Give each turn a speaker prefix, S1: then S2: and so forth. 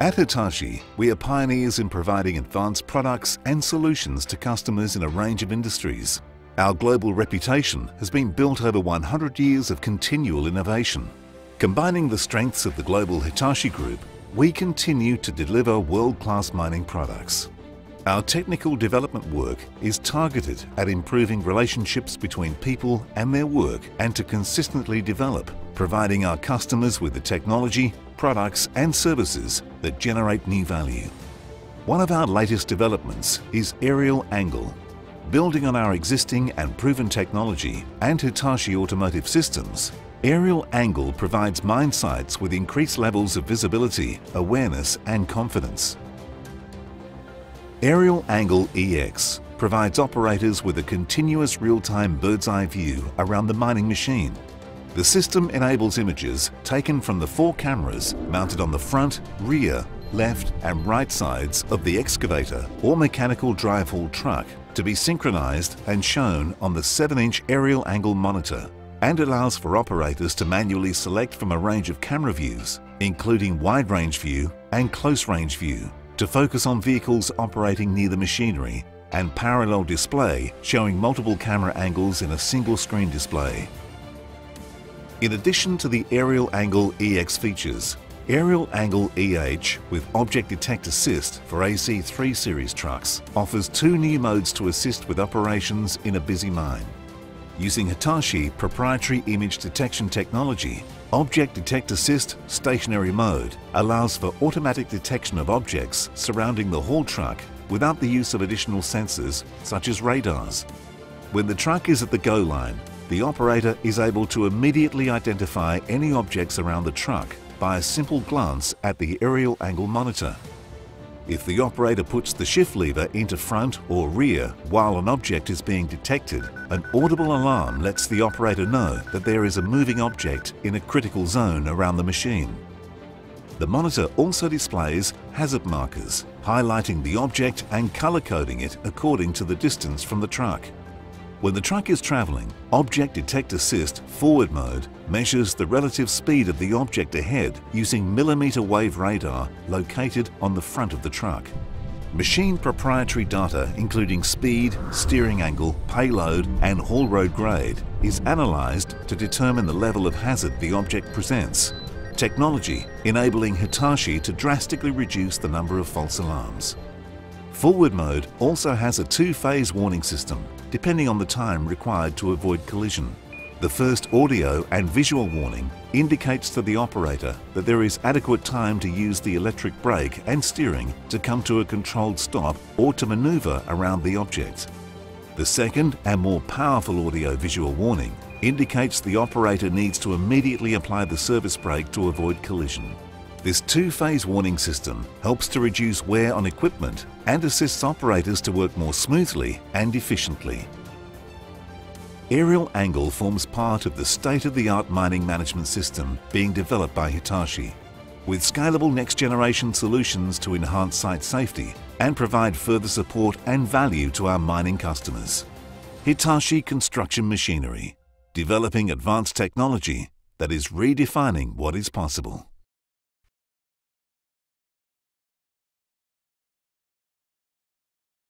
S1: At Hitachi, we are pioneers in providing advanced products and solutions to customers in a range of industries. Our global reputation has been built over 100 years of continual innovation. Combining the strengths of the global Hitachi Group, we continue to deliver world-class mining products. Our technical development work is targeted at improving relationships between people and their work and to consistently develop, providing our customers with the technology, products and services that generate new value. One of our latest developments is Aerial Angle. Building on our existing and proven technology and Hitachi Automotive Systems, Aerial Angle provides mine sites with increased levels of visibility, awareness and confidence. Aerial Angle EX provides operators with a continuous real-time bird's-eye view around the mining machine the system enables images taken from the four cameras mounted on the front, rear, left and right sides of the excavator or mechanical drive haul truck to be synchronized and shown on the 7-inch aerial angle monitor and allows for operators to manually select from a range of camera views, including wide range view and close range view, to focus on vehicles operating near the machinery and parallel display showing multiple camera angles in a single screen display. In addition to the Aerial Angle EX features, Aerial Angle EH with Object Detect Assist for AC3 series trucks offers two new modes to assist with operations in a busy mine. Using Hitachi proprietary image detection technology, Object Detect Assist stationary mode allows for automatic detection of objects surrounding the haul truck without the use of additional sensors such as radars. When the truck is at the go line, the operator is able to immediately identify any objects around the truck by a simple glance at the aerial angle monitor. If the operator puts the shift lever into front or rear while an object is being detected, an audible alarm lets the operator know that there is a moving object in a critical zone around the machine. The monitor also displays hazard markers, highlighting the object and color coding it according to the distance from the truck. When the truck is travelling, Object Detect Assist forward mode measures the relative speed of the object ahead using millimetre wave radar located on the front of the truck. Machine proprietary data including speed, steering angle, payload and haul road grade is analysed to determine the level of hazard the object presents. Technology enabling Hitachi to drastically reduce the number of false alarms. Forward mode also has a two-phase warning system, depending on the time required to avoid collision. The first audio and visual warning indicates to the operator that there is adequate time to use the electric brake and steering to come to a controlled stop or to maneuver around the object. The second and more powerful audio-visual warning indicates the operator needs to immediately apply the service brake to avoid collision. This two-phase warning system helps to reduce wear on equipment and assists operators to work more smoothly and efficiently. Aerial Angle forms part of the state-of-the-art mining management system being developed by Hitachi, with scalable next-generation solutions to enhance site safety and provide further support and value to our mining customers. Hitachi Construction Machinery, developing advanced technology that is redefining what is possible.